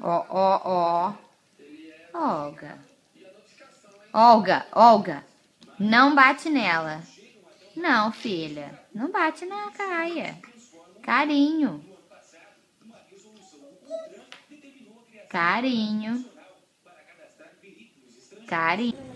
Ó, ó, ó. Olga. Olga, Olga. Não bate nela. Não, filha. Não bate na Caia. Carinho. Carinho. Carinho.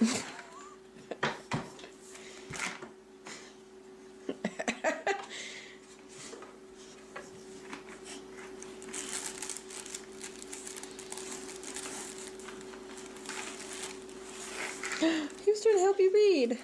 he was trying to help you read.